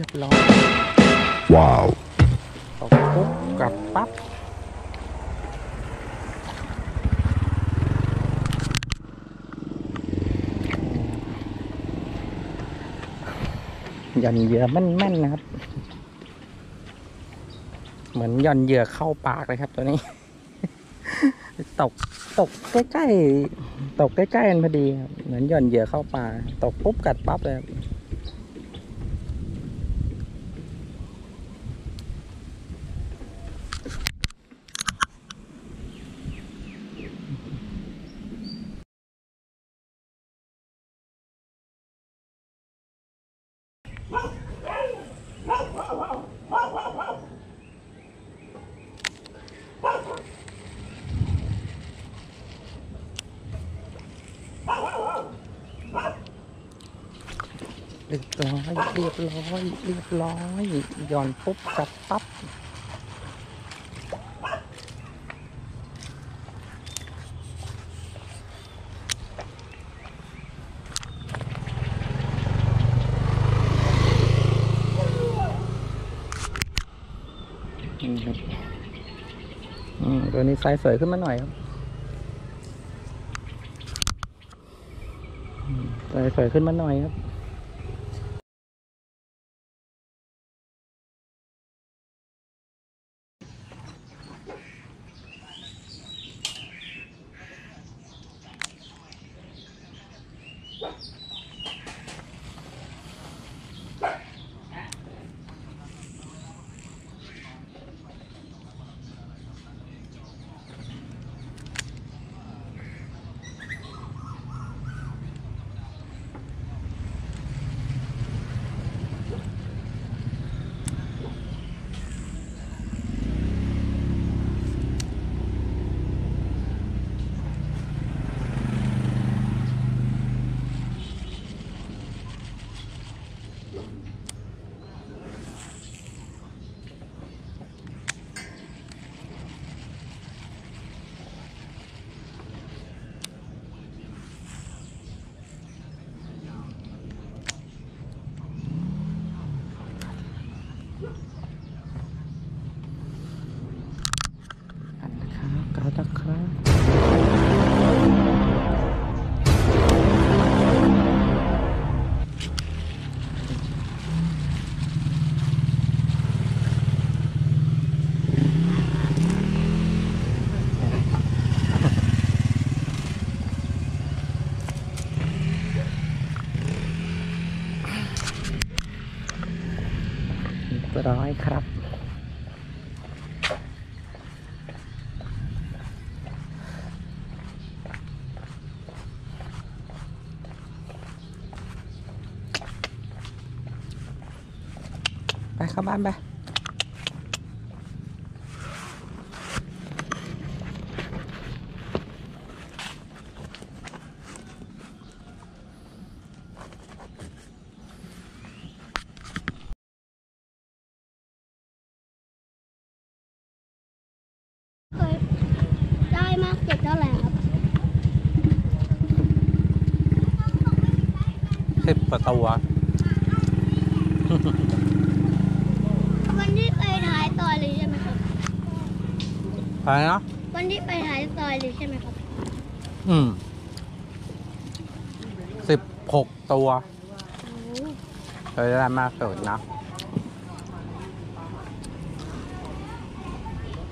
เรียบร้อย Wow. ตกปุ๊บกลับปั๊บหย่อนเหยื่อแม่นๆนะครับ เหมือนหย่อนเหยื่อเข้าปากเลยครับตัวนี้ ตกตกใกล้ๆตกใกล้ๆกันพอดีครับเหมือนหย่อนเหยื่อเข้าปากตกปุ๊บกัดปั๊บเลย เรียบร้อยเรียบร้อยเรียบร้อยหย่อนปุ๊บกัดปั๊บนี่ครับอืมตัวนี้ไซส์สวยขึ้นมาหน่อยครับไซส์สวยขึ้นมาหน่อยครับ เรียบร้อยครับไปเข้าบ้านไป เคย ได้มากสุดเท่าไหร่ครับสิบกว่าตัววันที่ไปท้ายซอยเลยใช่ไหมครับอะไรเนาะวันที่ไปท้ายซอยเลยใช่ไหมครับ อืมสิบหกตัวโอ้เคยได้มากสุดนะ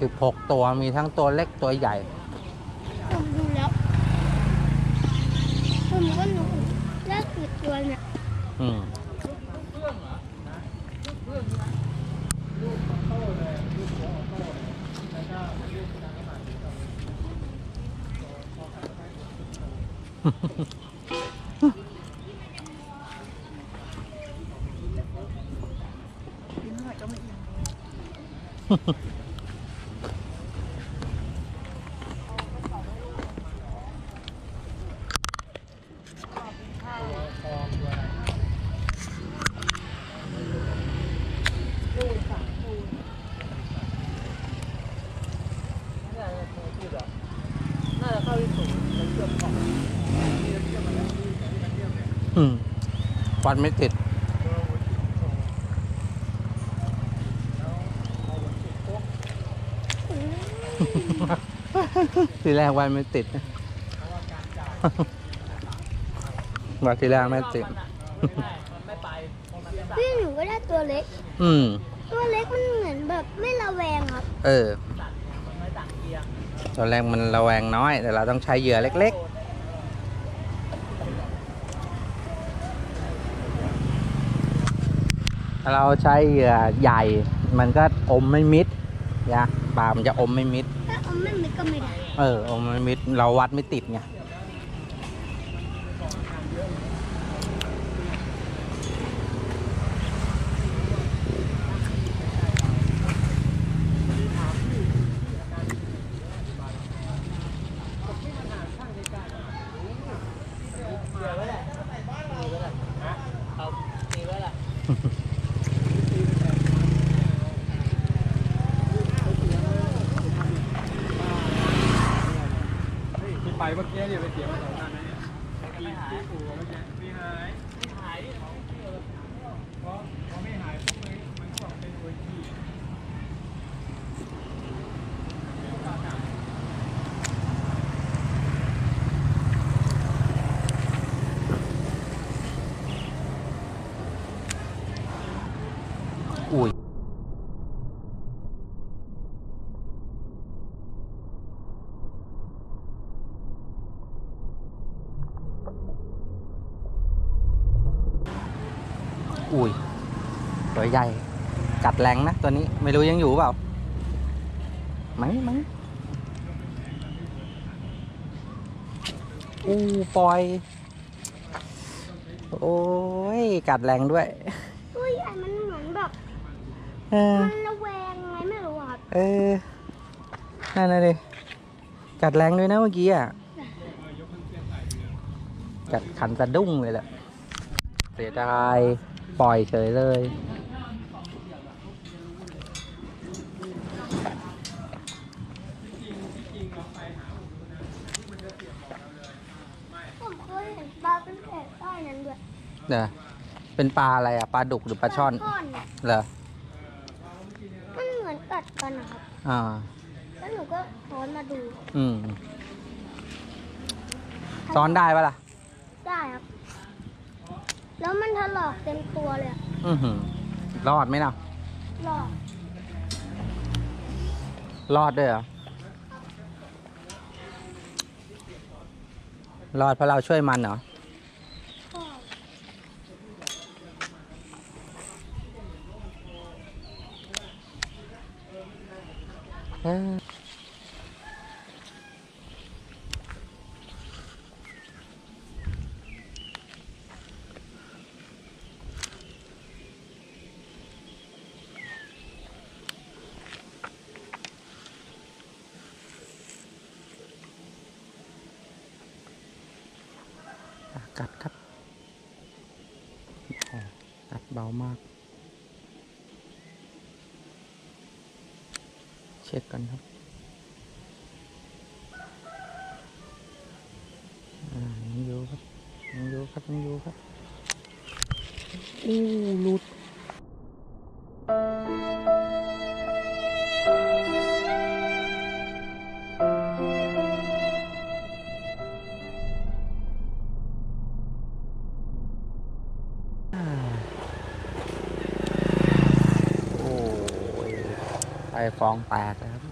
สิบหกตัวมีทั้งตัวเล็กตัวใหญ่ ผมดูแล้ว ผมก็รู้แล้วคื ฟันไม่ติดทีแรกวันไม่ติดวันทีแรกไม่ติดพี่หนูก็ได้ตัวเล็ก อืม ตัวเล็กมันเหมือนแบบไม่ระแวงครับ เออ ตัวแรกมันระแวงน้อย แต่เราต้องใช้เหยื่อเล็ก ถ้าเราใช้เหยื่อใหญ่ มันก็อมไม่มิดนะปลามันจะอมไม่มิด ถ้าเอาไม่มีก็ไม่ได้ เออ อมไม่มิด เราวัดไม่ติดไงที่ไปเมื่อกี้เนี่ยไปเสียมาสองพันนะเนี่ยไม่หายปู่เมื่อกี้ไม่หายไม่หายเพราะพอไม่หายปุ๊บมันมันก็บอกเป็นตัวขี้ อุ้ย อุ้ยตัวใหญ่ กัดแรงนะตัวนี้ไม่รู้ยังอยู่เปล่าไหมไหมอู้ปล่อย โอ้ย กัดแรงด้วยตัวใหญ่มันเหมือนแบบเออมันระแวงไงไม่รู้อะครับเออนั่นน่ะดิกัดแรงด้วยนะเมื่อกี้อะกัดขันสะดุ้งเลยแหละเสียดาย ปล่อยเฉยเลย ผมเคยเห็นปลาเป็นแผลใต้นั้นด้วยเนอะเป็นปลาอะไรอะ ปลาดุกหรือปลาช่อนช่อนเนี่ยเหรอ มันเหมือนกัดกันนะครับ อ่า แล้วหนูก็ช้อนมาดูอืม ซ้อนได้ปะล่ะ ได้ครับ แล้วมันถลอกเต็มตัวเลยอะอือหือรอดไหมเนาะหลอกรอดด้วยเหรอ รอดเพราะเราช่วยมันเหรอ ก็ กัดครับกัดเบามาก เช็ดกันครับ ฟองแตกครับ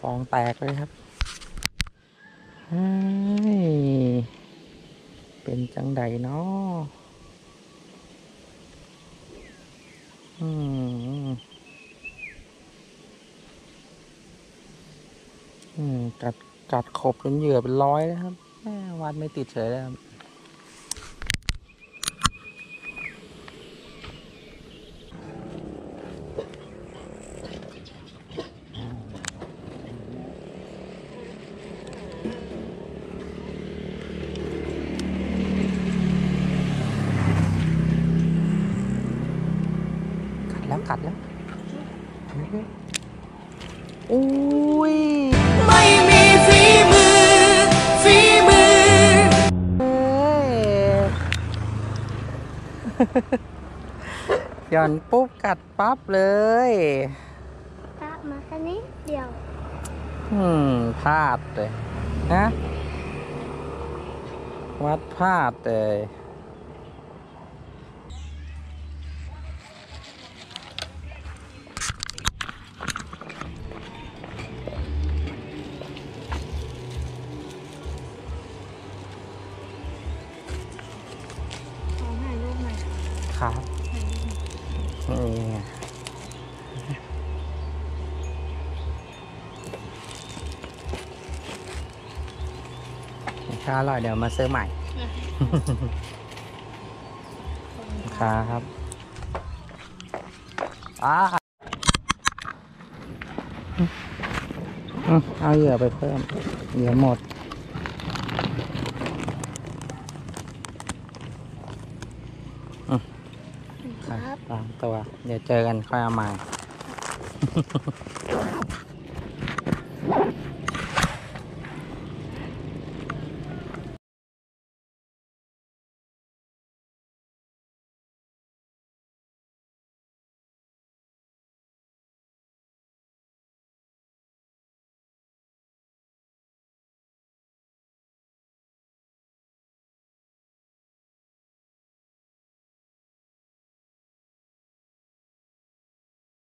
ฟองแตกเลยครับเป็นจังใดเนาะอืมอืมกัดกัดขบจนเหยื่อเป็นร้อยเลยครับ วัดไม่ติดเฉยเลยครับ หย่อนปุ๊บกัดปั๊บเลยตะมาแค่นี้เดียว อืมพลาดเลยนะ วัดพลาดเลย ครับนี่ถ้าอร่อยเดี๋ยวมาซื้อใหม่ ครับอ่าเอาเหยื่อไปเพิ่มเหยื่อหมด ครับ สาม ตัว เดี๋ยวเจอกันค่อยเอามา